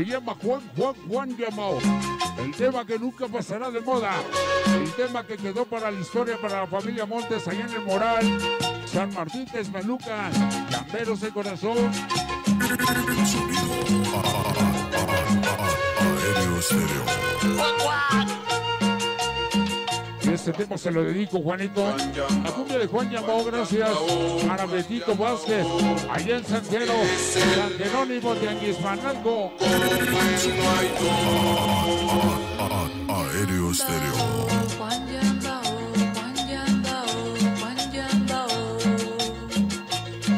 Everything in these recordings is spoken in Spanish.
Se llama Juan, Juan, Juan llamado. El tema que nunca pasará de moda. El tema que quedó para la historia, para la familia Montes, allá en el Moral. San Martín Texmeluca, Camberos de Corazón. Aéreo este tema se lo dedico, Juanito. La cumbia de Juan llamó, gracias. Para Betito Vázquez, allá en Sanjero, San Jerónimo de Anguismanalco. Aéreo estéreo. Juan Yambao, Juan Yambao, Juan Yambao.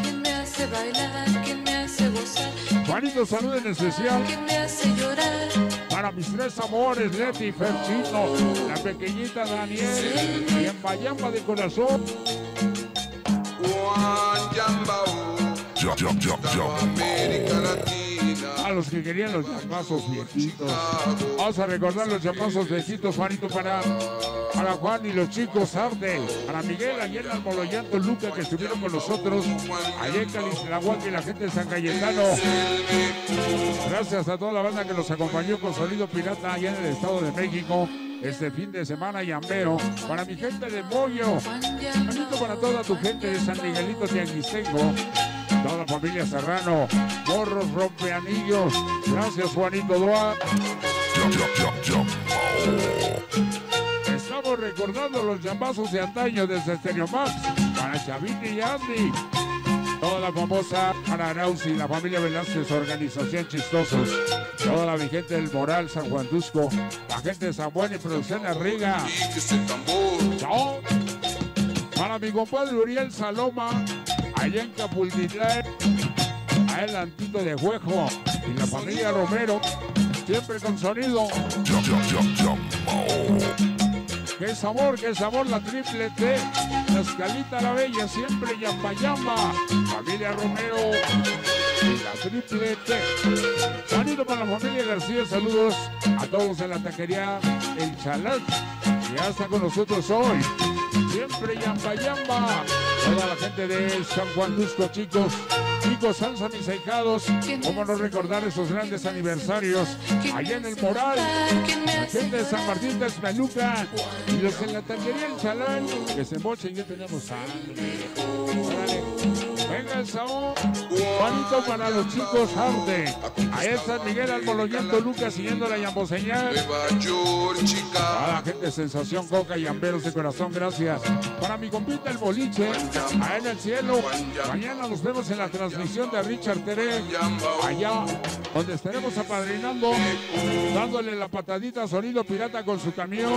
¿Quién me hace bailar? ¿Quién me hace gozar? Juanito, salud en especial ¿Quién me hace llorar? Para mis tres amores, Leti, Ferchino, la pequeñita Daniel y en Bayamba de Corazón. Ya. América Latina. A los que querían los llamazos viejitos. Vamos a recordar los llamazos viejitos, Juanito, para, para Juan y los chicos Arte. Para Miguel, ayer al Moloyanto, Luca, que estuvieron con nosotros. Ayer Calistlahuaca y la gente de San Cayetano. Gracias a toda la banda que nos acompañó con Sonido Pirata allá en el Estado de México. Este fin de semana, Yambero. Para mi gente de Moyo. Para toda tu gente de San Miguelito Tianguistengo. Toda la familia Serrano. Morros, rompeanillos. Gracias, Juanito Doa. Recordando los llambazos de antaño desde Stereo Max. Para Chavini y Andy. Toda la famosa Arauzi, la familia Velázquez, Organización Chistosos. Toda la vigente del Moral, San Juan Dusco. La gente de San Juan y Producción Arriga. Chao. Para mi compadre Uriel Saloma, allá en Capultitlán, a el Antito de Juejo y la familia Romero, siempre con sonido. Qué sabor, qué sabor la triple T, la escalita la bella, siempre yamba. Familia Romero la triple T. Sonido para la familia García, saludos a todos en la taquería El Chalat, ya está con nosotros hoy. Siempre yamba yamba. Toda la gente de San Juan Dusco, chicos. Chicos, salsa mis ahijados. ¿Cómo no recordar esos grandes aniversarios? Allá en el Moral. ¿Quién me La gente de San Martín de Esmeluca y los en la taquería El Chalán, que se mochen, ya tenemos sangre. Órale. Juanito para los chicos Arte. A esta Miguel Almoloyento Lucas siguiendo la Yamboseñal. A la gente Sensación Coca y Amberos de Corazón, gracias. Para mi compita el boliche, a en el cielo. Mañana nos vemos en la transmisión de Richard Teré, allá donde estaremos apadrinando, dándole la patadita a Sonido Pirata con su camión.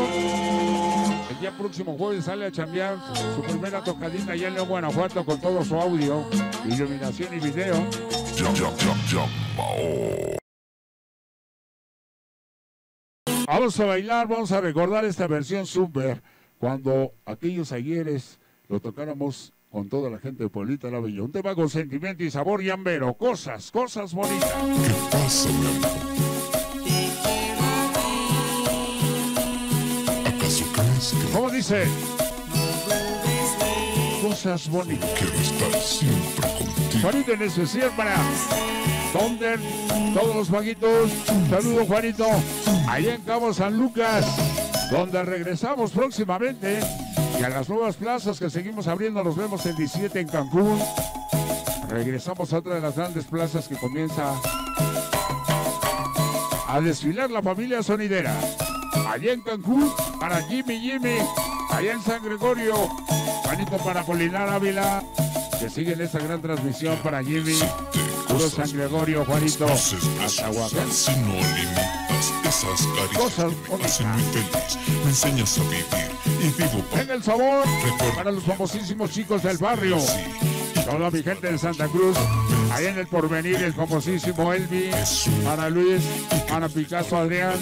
El día próximo jueves sale a chambear su primera tocadita allá en León, Guanajuato, con todo su audio, iluminación y video. Vamos a bailar, vamos a recordar esta versión super cuando aquellos ayeres lo tocáramos con toda la gente de Pueblita La Bella. Un tema con sentimiento y sabor yambero, cosas, cosas bonitas. ¿Qué pasa, ¿Cómo dice? Cosas bonitas. quiero estar siempre contigo? Juanito para Thunder, todos los vaguitos. Saludo, Juanito. Allá en Cabo San Lucas, donde regresamos próximamente. Y a las nuevas plazas que seguimos abriendo, nos vemos el 17 en Cancún. Regresamos a otra de las grandes plazas que comienza a desfilar la familia sonidera. Allá en Cancún, para Jimmy Jimmy. Allá en San Gregorio, Juanito para Polinar Ávila. Que siguen esta gran transmisión para Jimmy. Puro San Gregorio, Juanito. Hasta Oaxaca. si no limitas esas caricias Cosas que me hacen muy feliz. Me enseñas a vivir y vivo para Venga el sabor para los famosísimos chicos del barrio. Toda mi gente de Santa Cruz. Ahí en el porvenir, el famosísimo Elvi. Para Luis, para Picasso Adrián.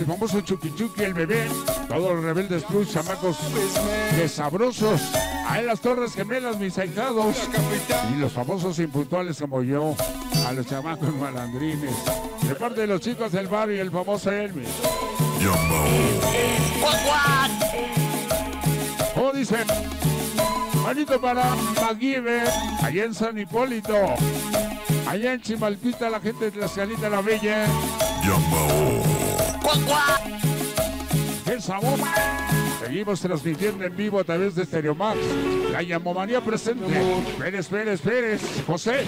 El famoso Chucky Chucky, el bebé. Todos los rebeldes plus, chamacos de sabrosos. Ahí en las Torres Gemelas, mis ahijados. Y los famosos impuntuales como yo. A los chamacos malandrines. De parte de los chicos del barrio, el famoso Elvis. Llama ¿Cómo dice? Manito para Maguibe, allá en San Hipólito. Allá en Chimalpita, la gente de Tlaxcalita la Bella. Yambao. ¡Qué sabor! Seguimos transmitiendo en vivo a través de Stereomax. La llamomanía presente. Pérez, Pérez, Pérez. José.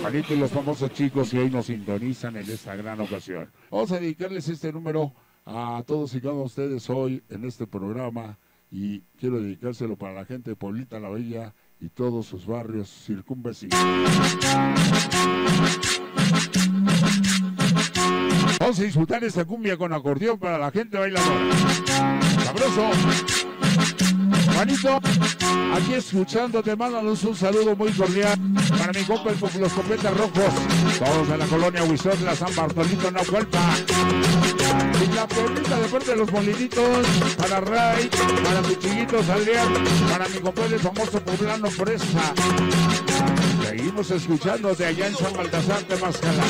Juanito y los famosos chicos que hoy nos sintonizan en esta gran ocasión. Vamos a dedicarles este número a todos y cada uno de ustedes hoy en este programa. Y quiero dedicárselo para la gente de Pueblita la Bella y todos sus barrios circunvecinos. Vamos a disfrutar esta cumbia con acordeón para la gente bailadora. Sabroso. Juanito, aquí escuchando, te un saludo muy cordial para mi compa el- los copetas rojos, todos de la colonia Huizotla, San Bartolito, Nahualpa. Y la perrita de parte de los molinitos, para Ray, para mi chiquito Adrián, para mi compadre famoso poblano Fresa. Seguimos escuchando de allá en San Baltasar de Mascala.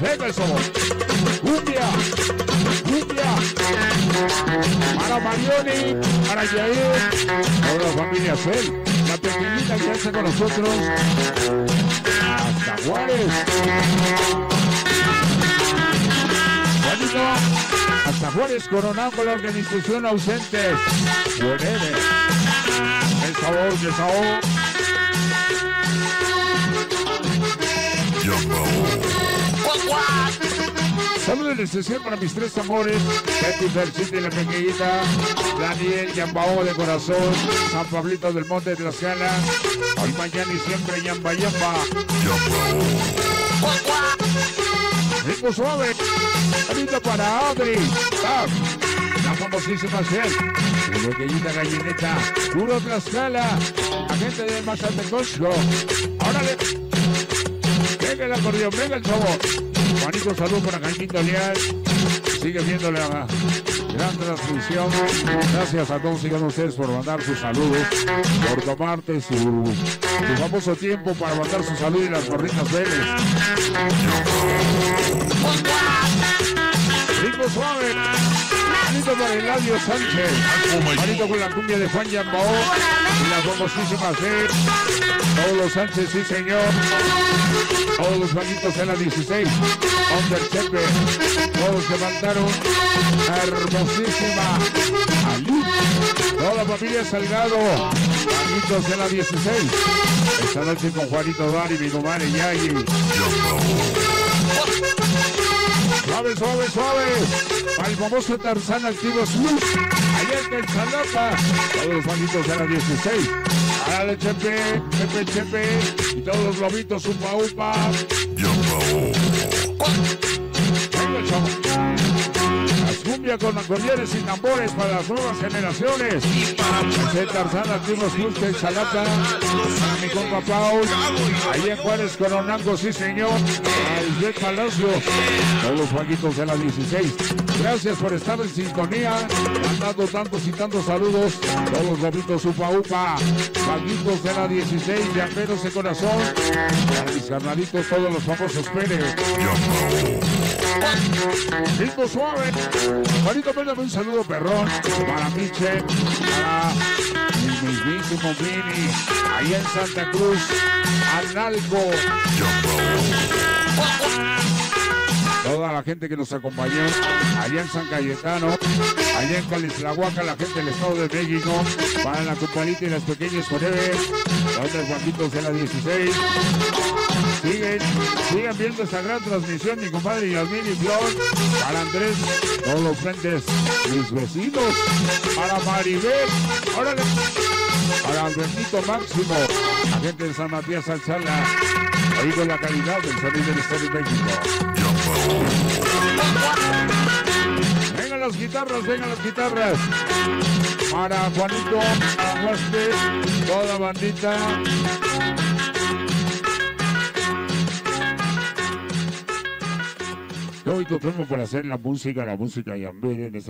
Venga el sabor. Cumbia. Cumbia. Para Marioni, para Yair, toda la familia Cel, la pequeñita que hace con nosotros, hasta Juárez. Juanito, hasta Juárez coronado con la organización ausentes. Whatever. El sabor, el sabor. Saludos especial para mis tres amores, Betty Fercita y la pequeñita, Daniel Yambao de corazón, San Pablito del Monte de Tlaxcala, hoy, mañana y siempre Yamba Yamba, ritmo suave, bonito para Audrey, Tab, la famosísima Shell, la pequeñita gallineta, puro Tlaxcala, agente de Mazatecosco, órale, venga el acordeón, venga el sabor, Juanito, salud para Jaimito Leal, sigue viendo la gran transmisión. Gracias a todos y de ustedes por mandar sus saludos, por tomarte su, su famoso tiempo para mandar su salud y las gorritas Vélez. Ritmo suave. Manito para Eladio Sánchez. Manito con la cumbia de Juan Yambao. La famosísima C. Todos los Sánchez, sí señor. Todos los manitos en la 16. Under Chepe. Todos que mandaron hermosísima Ali. Toda la familia Salgado. Manitos en la 16. Esta noche con Juanito Dari, mi comadre Yayi. Suave, suave, suave. Para el famoso Tarzán Activo Plus. Allá en Ensalata. Todos los manitos en la 16. Árale, Chepe, Chepe, Chepe. Y todos los lobitos, upa, upa. Cumbia con acordeones y tambores para las nuevas generaciones. Ese Tarzán Activos Plus de Ensalata. Para mi compa Paul. Ahí en Juárez Coronango, sí señor. Al Palacio. Todos los Juaquitos de la 16. Gracias por estar en sintonía. Mandando tantos y tantos saludos. Todos los lobitos upa upa. Juaquitos de la 16. Llameros de corazón. Para mis carnalitos, todos los famosos Pérez. Ritmo suave. Juanito, mándame un saludo perrón para Miche, para mi mismísimo Vini, allá en Santa Cruz, Analco. Toda la gente que nos acompañó allá en San Cayetano, allá en Calislahuaca, la gente del Estado de México, para la compañita y las pequeñas Forever, donde Juanitos de la 16. Siguen, sigan viendo esta gran transmisión, mi compadre Yasmín y Flor, para Andrés, todos los frentes, mis vecinos, para Maribel, órale, para Albertito Máximo, la gente de San Matías Alchala, ahí con la calidad del sonido del Estado de México. Vengan las guitarras, vengan las guitarras. Para Juanito, para toda bandita. Yo hoy para hacer la música, la música y en